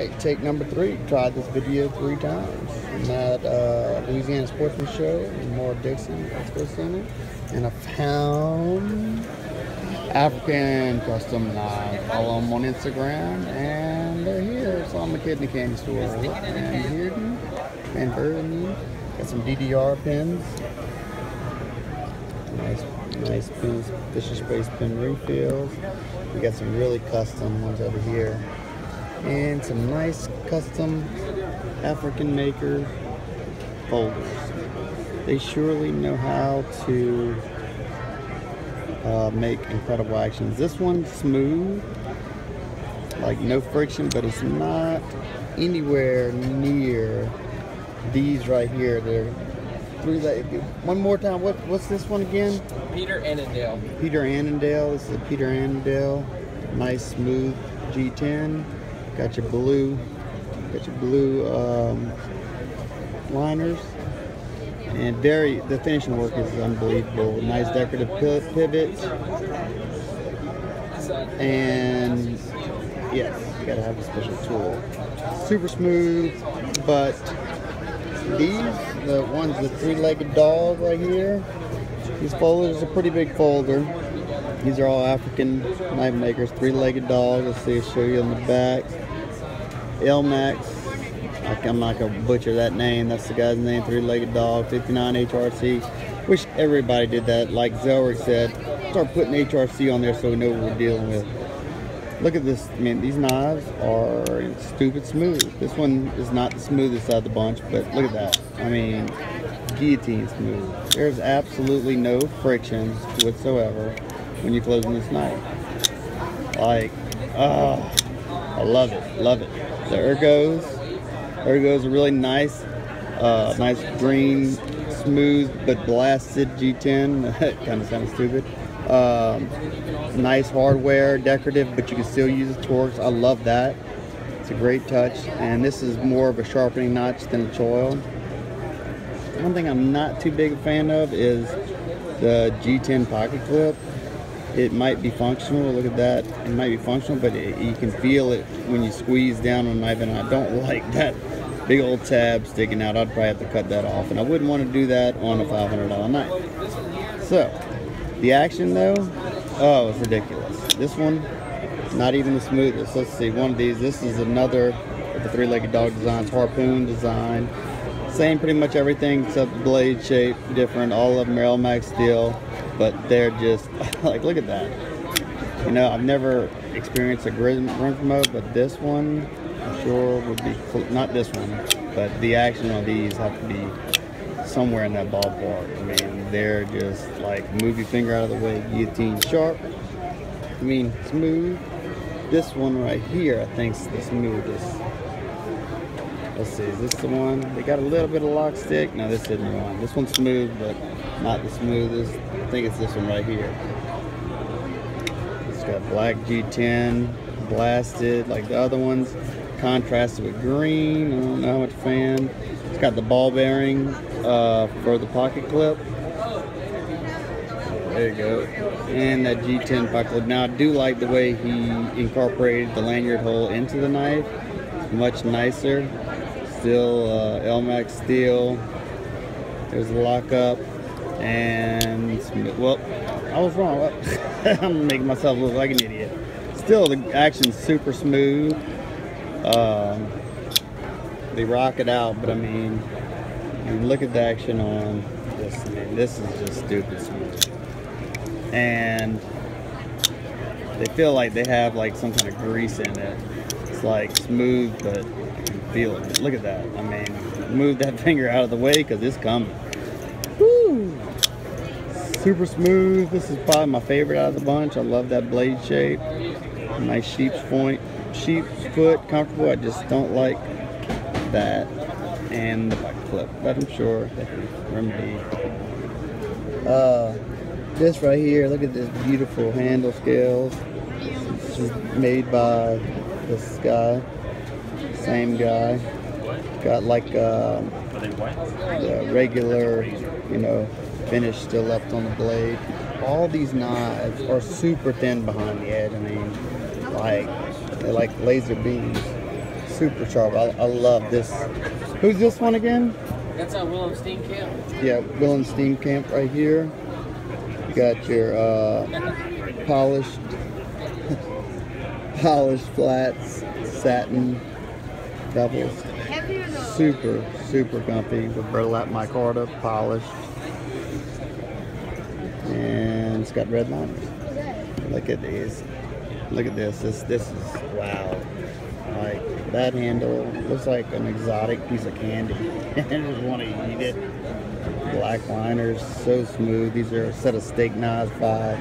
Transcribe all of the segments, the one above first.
right, take number three. Tried this video three times. I'm at uh, Louisiana Sportsman Show in Lamar Dixon Expo Center, and I found African Custom Knives. Follow them on Instagram, and they're here. It's on the Kidney Candy Store in Hearden and Burton. Got some DDR pins. Nice, nice pins, Fisher Space pin refills. We got some really custom ones over here and some nice custom African maker folders. They surely know how to uh, make incredible actions. This one's smooth, like no friction, but it's not anywhere near these right here. They're through that. One more time. What what's this one again? Peter Annandale. Peter Annandale. This is a Peter Annandale. Nice smooth G10. Got your blue, got your blue um, liners, and very the finishing work is unbelievable. Nice decorative pivots, and yes, you gotta have a special tool. Super smooth, but these, the ones, the three-legged dog right here, these folders are a pretty big folder. These are all African knife makers, three-legged dog. Let's see, show you on the back. Elmax. I'm not gonna butcher that name. That's the guy's name. Three-legged dog, 59 HRC. Wish everybody did that. Like Zelric said, start putting HRC on there so we know what we're dealing with. Look at this. I mean, these knives are stupid smooth. This one is not the smoothest out of the bunch, but look at that. I mean, guillotine smooth. There's absolutely no friction whatsoever when you're closing this knife. Like, oh, I love it, love it. The Ergos, Ergos are really nice, uh, nice green, smooth but blasted G10. kind of sounds stupid. Um, nice hardware, decorative, but you can still use the Torx. I love that. It's a great touch, and this is more of a sharpening notch than a choil. One thing I'm not too big a fan of is the G10 pocket clip it might be functional. Look at that. It might be functional, but it, you can feel it when you squeeze down on a knife, and I don't like that big old tab sticking out. I'd probably have to cut that off, and I wouldn't want to do that on a $500 knife. So, the action though, oh, it's ridiculous. This one, not even the smoothest. Let's see, one of these. This is another of the three-legged dog designs, harpoon design. Same pretty much everything except blade shape, different. All of them are Elmax steel but they're just like look at that. You know I've never experienced a grim mode but this one I'm sure would be not this one but the action on these have to be somewhere in that ballpark. I mean they're just like move your finger out of the way guillotine sharp. I mean smooth. This one right here I think is the smoothest. Let's see is this the one? They got a little bit of lock stick. No this isn't the one. This one's smooth but not the smoothest. I think it's this one right here. It's got black G10 blasted like the other ones, contrasted with green. I don't know how much fan. It's got the ball bearing uh, for the pocket clip. There you go. And that G10 pocket clip. Now I do like the way he incorporated the lanyard hole into the knife. Much nicer. Still uh, steel. There's the lockup. And, well, I was wrong. I'm making myself look like an idiot. Still, the action's super smooth. Um, they rock it out, but I mean, look at the action on this. I mean, this is just stupid smooth. And they feel like they have like some kind of grease in it. It's like smooth, but can feel it. Look at that. I mean, move that finger out of the way because it's coming. Woo! Super smooth. This is probably my favorite out of the bunch. I love that blade shape. Nice sheep's point, sheep's foot, comfortable. I just don't like that and the back clip, but I'm sure they can remedy. Uh, this right here, look at this beautiful handle scales. This is made by this guy, same guy. Got like uh, the regular, you know, finish still left on the blade. All these knives are super thin behind the edge. I mean, like they're like laser beams. super sharp. I, I love this. Who's this one again? That's a Willem Steenkamp. Yeah, Willem Steenkamp right here. You got your uh, polished, polished flats, satin doubles. Super, super comfy with burlap micarta, polished. And it's got red liners. Look at these. Look at this. This this is wow. Like that handle looks like an exotic piece of candy. I just want to eat it. Black liners, so smooth. These are a set of steak knives by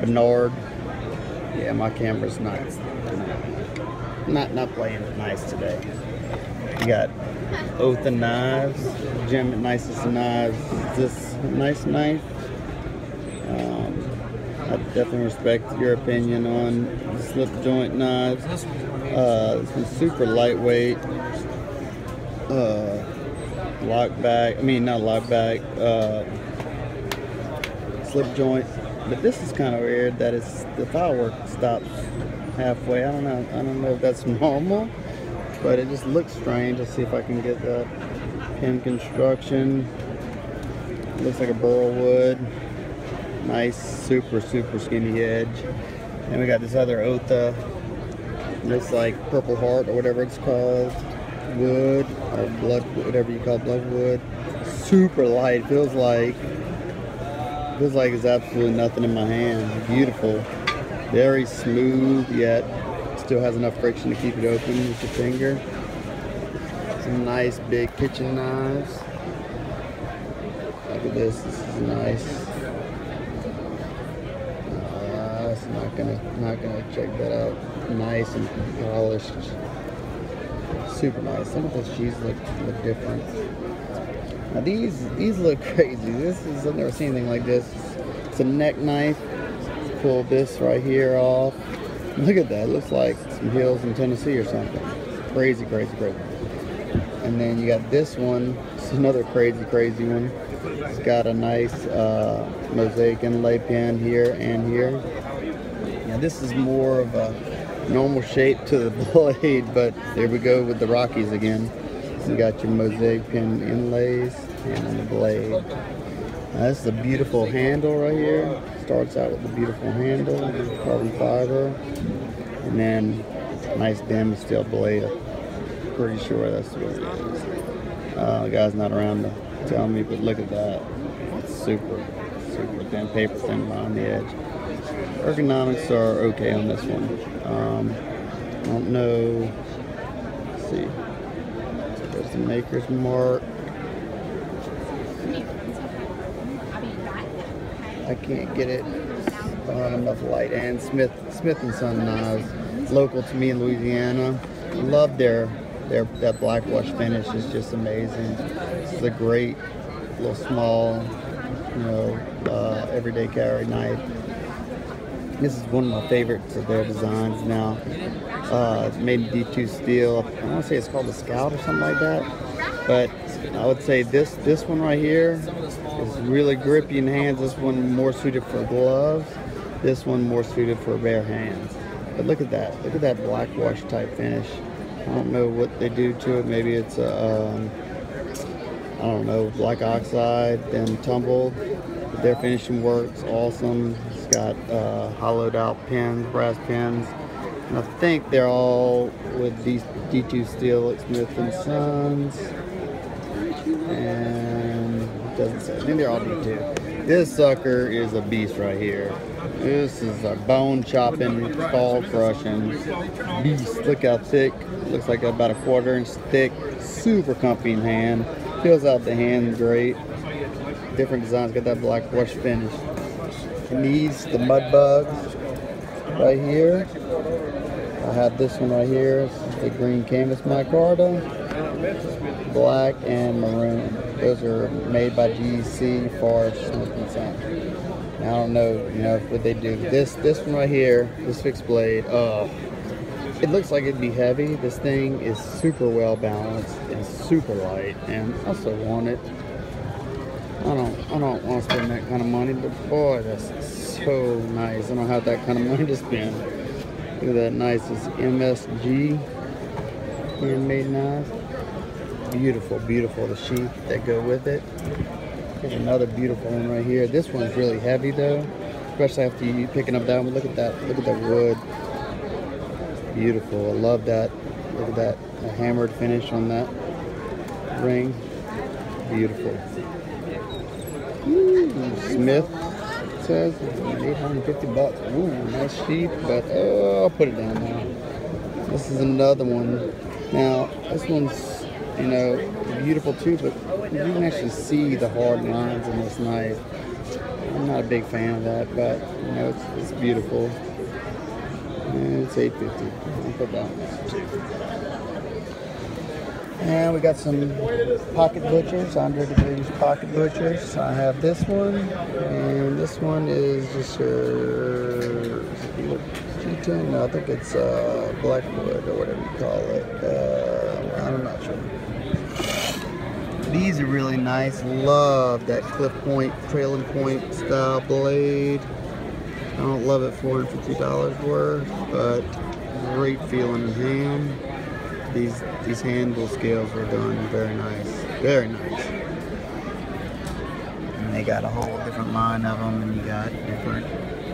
Bernard. Yeah, my camera's not not not playing nice today. You got Oath knives, Gem at Nicest Knives. Is this nice knife? Um, I definitely respect your opinion on the slip joint knives. Uh, this one's super lightweight. Uh, lock back, I mean not lock back, uh, slip joint. But this is kind of weird that it's the firework stops halfway. I don't know. I don't know if that's normal, but it just looks strange. Let's see if I can get that pin construction. Looks like a burl wood. Nice, super, super skinny edge. And we got this other Otha. Looks like Purple Heart or whatever it's called. Wood or blood, whatever you call blood wood. Super light. Feels like feels like it's absolutely nothing in my hand. Beautiful. Very smooth yet still has enough friction to keep it open with your finger. Some nice big kitchen knives. Look at this. This is nice. Uh, it's not gonna not gonna check that out. Nice and polished. Super nice. Some of those cheese look look different. Now these these look crazy. This is I've never seen anything like this. It's a neck knife. Pull this right here off. Look at that. It looks like some hills in Tennessee or something. Crazy, crazy, crazy. And then you got this one. It's another crazy, crazy one. It's got a nice uh, mosaic inlay pin here and here. This is more of a normal shape to the blade, but there we go with the Rockies again. You got your mosaic pin inlays and on the blade. Now, this is a beautiful handle right here. Starts out with a beautiful handle, carbon fiber, and then nice dim steel blade. Pretty sure that's what it is. Uh, the guy's not around to tell me, but look at that. It's super, super thin, paper thin around the edge. Ergonomics are okay on this one. Um, I don't know. Let's see. There's the maker's mark. I can't get it. Don't enough light. And Smith Smith and Son knives, local to me in Louisiana. Love their their that black wash finish is just amazing. It's a great little small, you know, uh, everyday carry knife. This is one of my favorites of their designs now. Uh, it's made in D2 steel. I want to say it's called the Scout or something like that. But I would say this this one right here is really grippy in hands. This one more suited for gloves. This one more suited for bare hands. But look at that. Look at that black wash type finish. I don't know what they do to it. Maybe it's a, um, I don't know, black oxide, then tumbled. But their finishing works awesome. Got uh, hollowed out pins, brass pins. And I think they're all with these D2 steel at Smith and Sons. And doesn't say. I think they're all D2. This sucker is a beast right here. This is a bone chopping, skull crushing beast. Look how thick. Looks like about a quarter inch thick. Super comfy in hand. Feels out the hand great. Different designs. Got that black wash finish. These, the mud bugs right here. I have this one right here. This is the green canvas micarta. Black and maroon. Those are made by GEC for Smith and Now, I don't know, you know, what they do. This this one right here, this fixed blade, uh, it looks like it'd be heavy. This thing is super well balanced and super light, and I also want it. I don't, I don't want to spend that kind of money, but boy, that's so nice. I don't have that kind of money to spend. Look at that nice, it's MSG. handmade knives. Beautiful, beautiful. The sheath that go with it. Here's another beautiful one right here. This one's really heavy though, especially after you picking up that one. Look at that. Look at that wood. Beautiful. I love that. Look at that a hammered finish on that ring. Beautiful. Smith says 850 bucks. Ooh, nice sheath, but oh, I'll put it down now. This is another one. Now, this one's, you know, beautiful too, but you can actually see the hard lines in this knife. I'm not a big fan of that, but, you know, it's, it's beautiful. And it's 850 I'll put that one. And we got some pocket butchers, Andre Degrees pocket butchers. I have this one, and this one is just your G10. No, I think it's uh, Blackwood or whatever you call it. Uh, I'm not sure. These are really nice. Love that clip point, trailing point style blade. I don't love it $450 worth, but great feeling in the hand these these handle scales were done very nice, very nice. And they got a whole different line of them, and you got different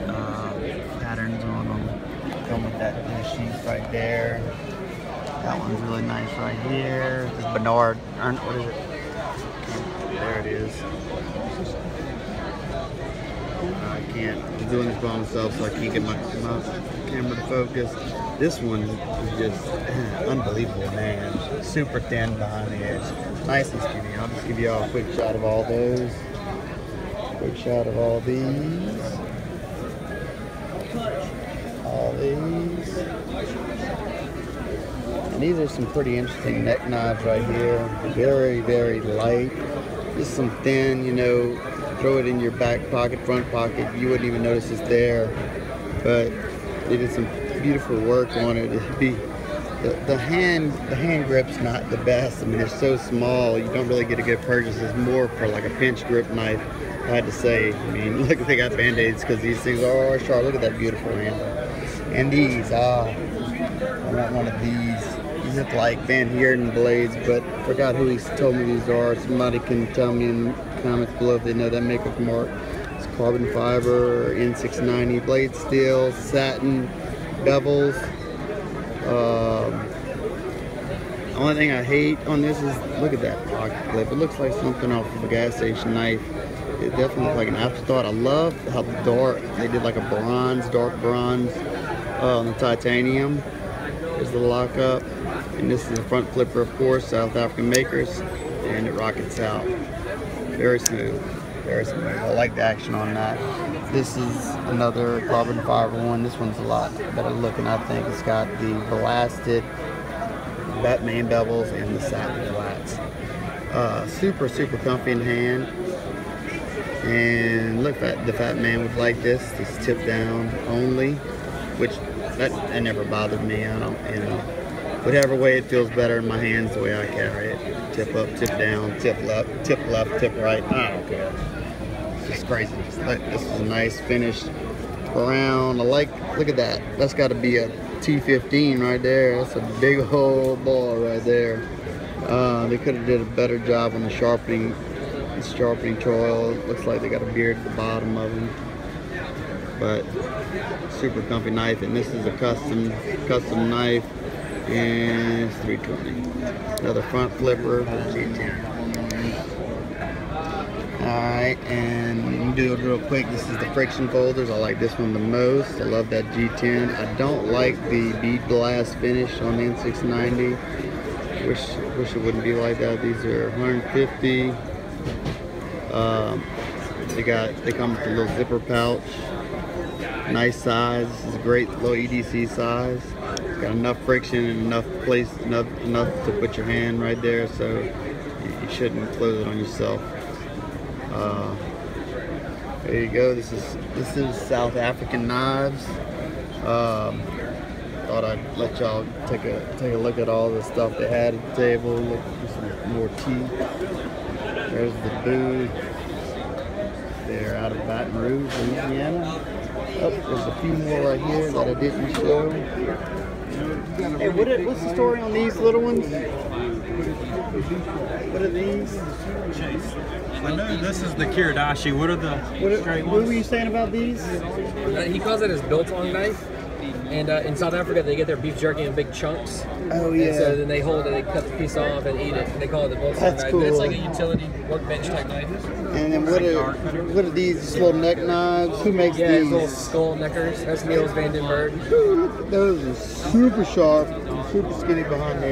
uh, patterns on them. Come with that sheath right there. That one's really nice right here. This Bernard, what is it? There it is. I can't. I'm doing this by myself, so I can't get my, my camera to focus. This one is just unbelievable, man. Super thin behind the edge. Nice and skinny. I'll just give you all a quick shot of all those. Quick shot of all these. All these. And these are some pretty interesting neck knives right here. Very, very light. Just some thin, you know, throw it in your back pocket, front pocket. You wouldn't even notice it's there. But they did some beautiful work on it. It'd be the, the hand the hand grip's not the best. I mean, they're so small, you don't really get a good purchase. It's more for like a pinch grip knife. I had to say. I mean, look, they got band-aids because these things are sharp. Look at that beautiful handle. And these, ah, I want one of these. These look like Van Heerden blades, but forgot who he told me these are. Somebody can tell me in the comments below if they know that makeup mark. Carbon fiber, N690 blade steel, satin, bevels. Um, only thing I hate on this is, look at that pocket clip. It looks like something off of a gas station knife. It definitely looks like an afterthought. I love how dark, they did like a bronze, dark bronze uh, on the titanium. There's the lockup. And this is the front flipper, of course, South African makers. And it rockets out. Very smooth. I like the action on that. This is another carbon fiber one. This one's a lot better looking, I think. It's got the blasted Batman bevels and the satin flats. Uh, super, super comfy in hand. And look, the Fat Man would like this. This tip down only, which that, that never bothered me. I don't, you know, whatever way it feels better in my hands, the way I carry it. Tip up, tip down, tip left, tip left, tip right. I don't care just crazy. This is a nice finished brown. I like, look at that. That's got to be a T15 right there. That's a big old ball right there. Uh, they could have did a better job on the sharpening, the sharpening choil. Looks like they got a beard at the bottom of them. But super comfy knife, and this is a custom custom knife, and it's 320. Another front flipper, G10. Alright, and do it real quick. This is the friction folders. I like this one the most. I love that G10. I don't like the bead blast finish on the N690. Wish, wish it wouldn't be like that. These are 150. Um, they got, they come with a little zipper pouch. Nice size. This is a great low EDC size. It's got enough friction and enough place, enough, enough to put your hand right there, so you shouldn't close it on yourself. Uh, there you go. This is this is South African knives. Um, thought I'd let y'all take a take a look at all the stuff they had at the table. Look for some more tea. There's the booth. They're out of Baton Rouge, Louisiana. Oh, there's a few more right here that I didn't show. Hey, what what's the story on these little ones? What are these? I know this is the kiridashi. What are the What, are, what were you saying about these? Uh, he calls it his biltong knife. And uh, in South Africa, they get their beef jerky in big chunks. Oh And so then they hold it, they cut the piece off and eat it. And they call it the biltong That's knife. But it's like a utility workbench type knife. And then what are what are these just little neck knives? Who makes Yeah, his these? little skull neckers. That's Niels Vandenberg. Ooh, look at those are super sharp, super skinny behind the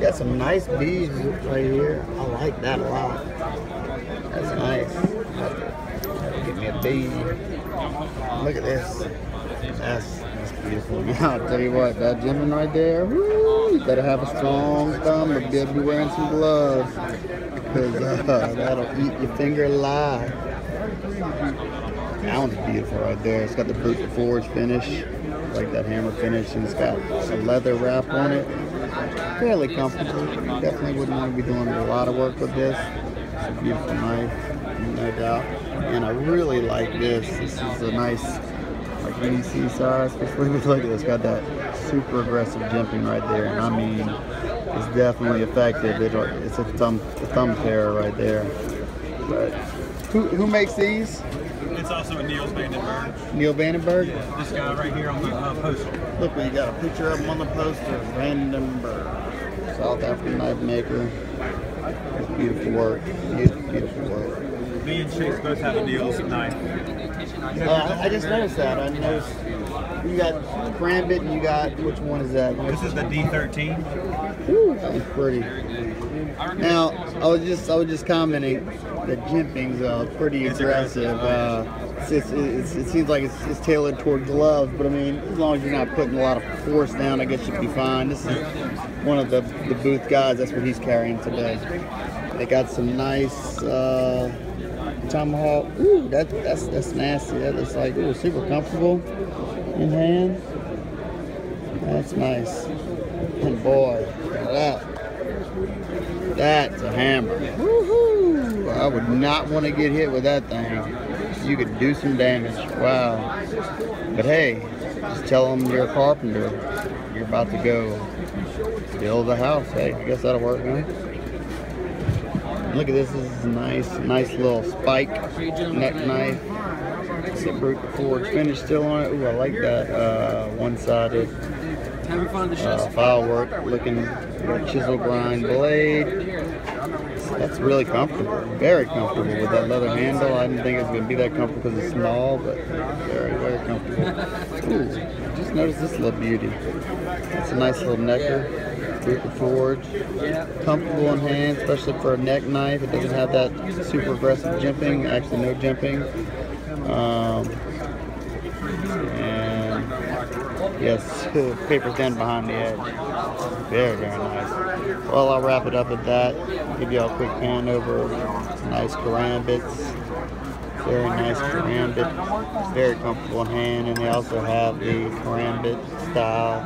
Got some nice beads right here. I like that a lot. That's nice. Get me a bead. Look at this. That's, that's beautiful. Yeah, I'll tell you what, that jimping right there, woo, you better have a strong thumb or be wearing some gloves. Because uh, that'll eat your finger alive. That one's beautiful right there. It's got the brute forge finish, like that hammer finish, and it's got a leather wrap on it. Fairly comfortable. Definitely wouldn't want to be doing a lot of work with this. It's a beautiful knife, no doubt. And I really like this. This is a nice, like EDC size. Especially look at this. Got that super aggressive jimping right there, and I mean, it's definitely effective. It, it's a thumb, a thumb tear right there. But who, who makes these? It's also a Niels Vandenberg. Neil Vandenberg? This guy right here on the uh, poster. Look, we got a picture of him on the poster. Vandenberg, South African knife maker. It's beautiful work. Beautiful, beautiful work. Me and Chase both have a Niels knife. Uh, I just noticed that. I noticed you got karambit and you got which one is that? This is the D13. Woo, that's pretty. Now, I was just I was just commenting that jimping's uh, pretty It's aggressive. Uh, it's, it's, it seems like it's, it's tailored toward gloves, but I mean, as long as you're not putting a lot of force down, I guess you'd be fine. This is one of the, the booth guys. That's what he's carrying today. They got some nice uh, tomahawk. Ooh, that, that's that's nasty. That looks like ooh, super comfortable in hand. That's nice. And boy, look at that. That's a hammer. I would not want to get hit with that thing. You could do some damage. Wow. But hey, just tell them you're a carpenter. You're about to go build a house. Hey, I guess that'll work, huh? Look at this. This is nice, nice little spike neck knife. Brute forge finish still on it. Ooh, I like that uh, one-sided uh, chest. file work looking chisel grind blade. That's really comfortable, very comfortable with that leather handle. I didn't think it was going to be that comfortable because it's small, but very, very comfortable. Ooh, just notice this little beauty. It's a nice little necker, Rupert Forge. Comfortable in hand, especially for a neck knife. It doesn't have that super aggressive jimping, actually no jimping. Um, and yes, paper's down behind the edge. Very, very nice. Well, I'll wrap it up at that. Give you all a quick pan over nice karambits. Very nice karambit. Very comfortable hand. And they also have the karambit style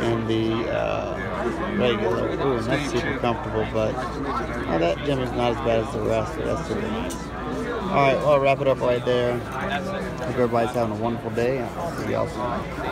and the uh, regular. Ooh, and that's super comfortable, but oh, that gym is not as bad as the rest, but that's super nice. All right, well, I'll wrap it up right there. Hope everybody's having a wonderful day. I'll see y'all soon.